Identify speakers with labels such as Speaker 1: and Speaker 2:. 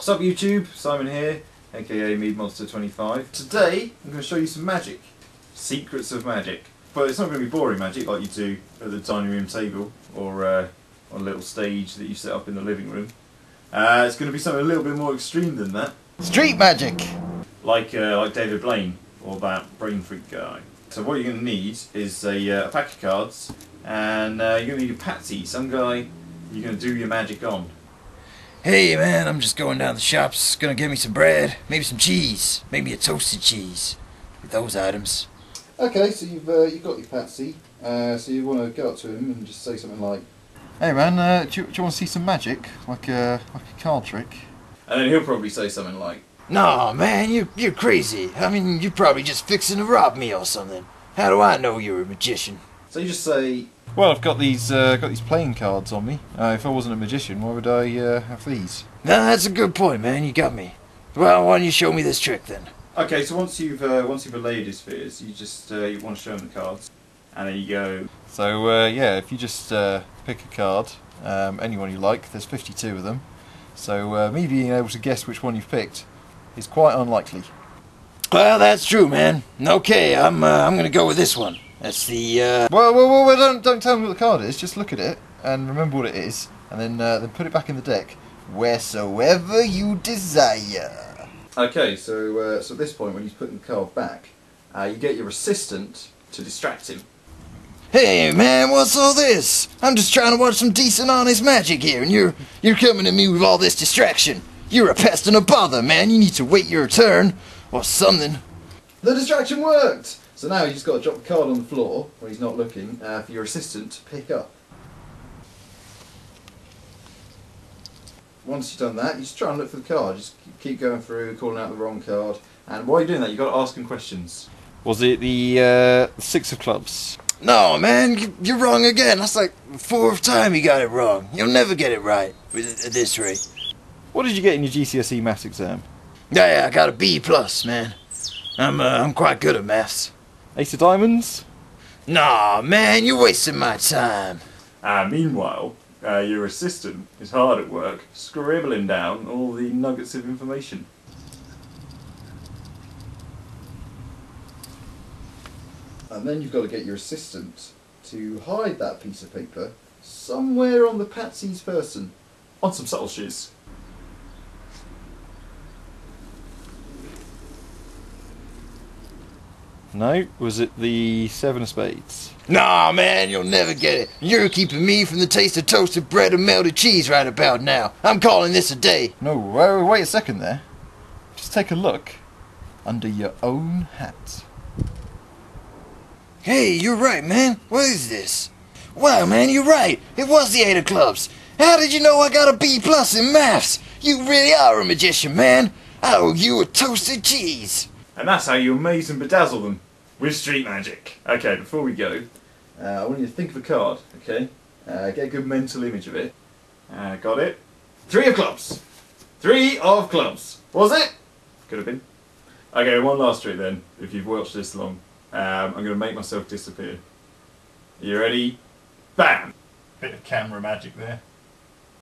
Speaker 1: What's up YouTube? Simon here, aka MeadMonster25. Today I'm going to show you some magic. Secrets of magic. But it's not going to be boring magic like you do at the dining room table or uh, on a little stage that you set up in the living room. Uh, it's going to be something a little bit more extreme than that.
Speaker 2: Street magic.
Speaker 1: Like, uh, like David Blaine or that Brain Freak guy. So what you're going to need is a, uh, a pack of cards and uh, you're going to need a patsy, some guy you're going to do your magic on.
Speaker 2: Hey man, I'm just going down the shops, gonna get me some bread, maybe some cheese, maybe a toasted cheese. With those items.
Speaker 3: Okay, so you've uh, you've got your Patsy. Uh, so you want to go up to him and just say something like,
Speaker 4: Hey man, uh, do, you, do you want to see some magic? Like a, like a card trick?
Speaker 1: And then he'll probably say something like,
Speaker 2: "Nah, man, you you're crazy. I mean, you're probably just fixing to rob me or something. How do I know you're a magician?
Speaker 1: so you just say,
Speaker 4: Well, I've got these uh, got these playing cards on me. Uh, if I wasn't a magician, why would I uh, have these?
Speaker 2: No, that's a good point, man. You got me. Well, why don't you show me this trick then?
Speaker 1: Okay, so once you've uh, once you've allayed his fears, you just uh, you want to show him the cards, and then you go.
Speaker 4: So uh, yeah, if you just uh, pick a card, um, anyone you like, there's 52 of them. So uh, me being able to guess which one you've picked is quite unlikely.
Speaker 2: Well, that's true, man. Okay, I'm uh, I'm gonna go with this one. That's the uh,
Speaker 4: Well, well, well, well don't don't tell me what the card is. Just look at it and remember what it is, and then uh, then put it back in the deck wheresoever you desire.
Speaker 1: Okay, so uh, so at this point, when he's putting the card back, uh, you get your assistant to distract him.
Speaker 2: Hey man, what's all this? I'm just trying to watch some decent honest magic here, and you're you're coming to me with all this distraction. You're a pest and a bother, man. You need to wait your turn or something.
Speaker 3: the distraction worked. So now you just got to drop the card on the floor when he's not looking uh, for your assistant to pick up. Once you've done that, you just try and look for the card. Just keep going through, calling out the wrong card.
Speaker 1: And while you're doing that, you've got to ask him questions.
Speaker 4: Was it the uh, six of clubs?
Speaker 2: No, man, you- you're wrong again. That's like the fourth time you got it wrong. You'll never get it right at this rate.
Speaker 4: What did you get in your GCSE maths exam?
Speaker 2: Yeah, yeah, I got a B plus, man. I'm uh, I'm quite good at maths.
Speaker 4: Ace of diamonds?
Speaker 2: Nah, man, you're wasting my time.
Speaker 1: Uh, meanwhile, uh, your assistant is hard at work, scribbling down all the nuggets of information.
Speaker 3: And then you've got to get your assistant to hide that piece of paper somewhere on the Patsy's person.
Speaker 1: On some subtle shiz.
Speaker 4: No. Was it the seven of spades?
Speaker 2: Nah, man, you'll never get it. You're keeping me from the taste of toasted bread and melted cheese right about now. I'm calling this a day.
Speaker 4: No, wait, wait a second there. Just take a look under your own hat.
Speaker 2: Hey, you're right, man. What is this? Wow, man, you're right. It was the eight of clubs. How did you know I got a B plus in maths? You really are a magician, man. I owe you a toasted cheese.
Speaker 1: And that's how you amaze and bedazzle them with street magic. Okay, before we go, uh, I want you to think of a card, okay? Uh, get a good mental image of it. Uh, got it? Three of clubs! Three of clubs! Was it? Could have been. Okay, one last trick then, if you've watched this long. Um, I'm going to make myself disappear. You ready? Bam! Bit of camera magic there.